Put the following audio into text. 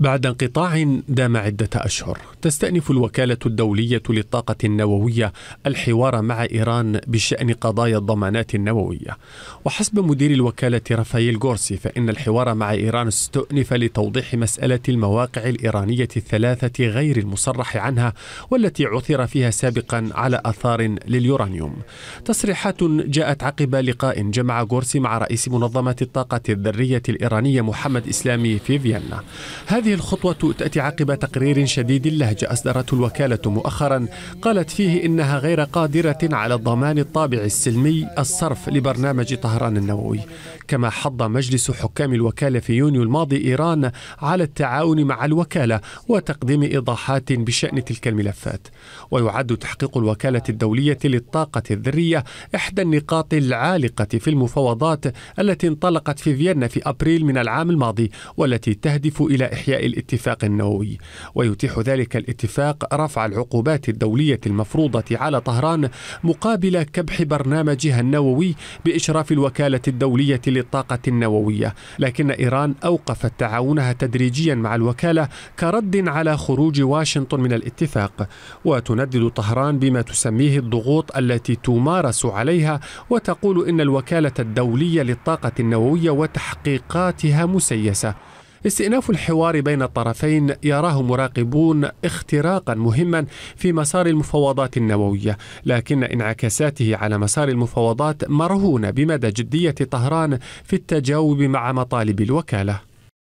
بعد انقطاع دام عدة أشهر تستأنف الوكالة الدولية للطاقة النووية الحوار مع إيران بشأن قضايا الضمانات النووية. وحسب مدير الوكالة رافائيل غورسي فإن الحوار مع إيران استؤنف لتوضيح مسألة المواقع الإيرانية الثلاثة غير المصرح عنها والتي عثر فيها سابقا على آثار لليورانيوم. تصريحات جاءت عقب لقاء جمع غورسي مع رئيس منظمة الطاقة الذرية الإيرانية محمد إسلامي في فيينا. هذه الخطوة تأتي عقب تقرير شديد اللهجة أصدرته الوكالة مؤخرا. قالت فيه إنها غير قادرة على ضمان الطابع السلمي الصرف لبرنامج طهران النووي. كما حض مجلس حكام الوكالة في يونيو الماضي إيران على التعاون مع الوكالة وتقديم إيضاحات بشأن تلك الملفات. ويعد تحقيق الوكالة الدولية للطاقة الذرية إحدى النقاط العالقة في المفاوضات التي انطلقت في فيينا في أبريل من العام الماضي والتي تهدف إلى إحياء الاتفاق النووي ويتيح ذلك الاتفاق رفع العقوبات الدولية المفروضة على طهران مقابل كبح برنامجها النووي بإشراف الوكالة الدولية للطاقة النووية. لكن إيران أوقفت تعاونها تدريجيا مع الوكالة كرد على خروج واشنطن من الاتفاق. وتندد طهران بما تسميه الضغوط التي تمارس عليها وتقول إن الوكالة الدولية للطاقة النووية وتحقيقاتها مسيسة. استئناف الحوار بين الطرفين يراه مراقبون اختراقا مهما في مسار المفاوضات النووية، لكن انعكاساته على مسار المفاوضات مرهونة بمدى جدية طهران في التجاوب مع مطالب الوكالة.